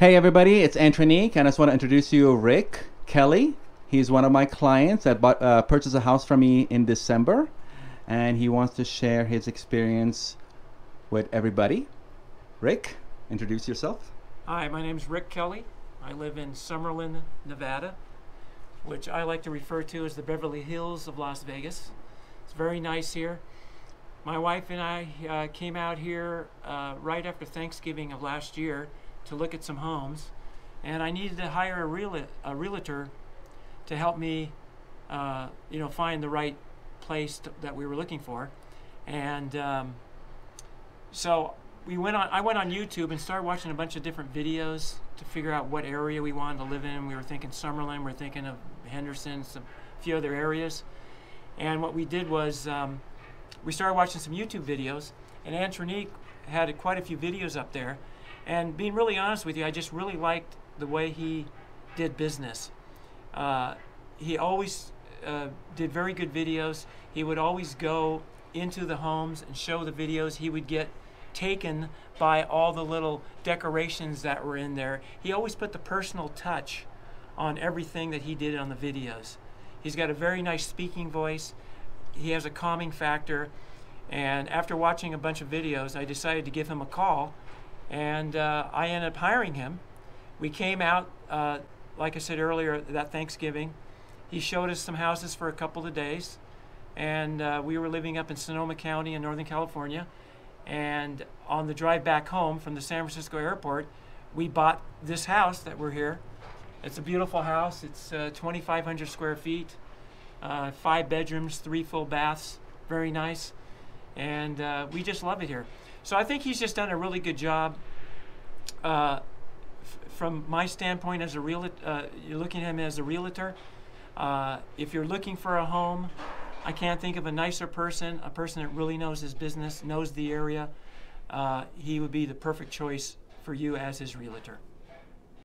Hey everybody, it's Antranik, and I just want to introduce you Rick Kelly. He's one of my clients that bought, uh, purchased a house from me in December, and he wants to share his experience with everybody. Rick, introduce yourself. Hi, my name is Rick Kelly. I live in Summerlin, Nevada, which I like to refer to as the Beverly Hills of Las Vegas. It's very nice here. My wife and I uh, came out here uh, right after Thanksgiving of last year to look at some homes, and I needed to hire a, real, a realtor to help me, uh, you know, find the right place to, that we were looking for, and um, so we went on. I went on YouTube and started watching a bunch of different videos to figure out what area we wanted to live in. We were thinking Summerlin, we are thinking of Henderson, some few other areas, and what we did was um, we started watching some YouTube videos, and Antranik had quite a few videos up there. And being really honest with you, I just really liked the way he did business. Uh, he always uh, did very good videos. He would always go into the homes and show the videos. He would get taken by all the little decorations that were in there. He always put the personal touch on everything that he did on the videos. He's got a very nice speaking voice. He has a calming factor. And after watching a bunch of videos, I decided to give him a call. And uh, I ended up hiring him. We came out, uh, like I said earlier, that Thanksgiving. He showed us some houses for a couple of days. And uh, we were living up in Sonoma County in Northern California. And on the drive back home from the San Francisco airport, we bought this house that we're here. It's a beautiful house. It's uh, 2,500 square feet, uh, five bedrooms, three full baths. Very nice. And uh, we just love it here. So I think he's just done a really good job. Uh, from my standpoint as a real, uh, you're looking at him as a realtor. Uh, if you're looking for a home, I can't think of a nicer person, a person that really knows his business, knows the area. Uh, he would be the perfect choice for you as his realtor.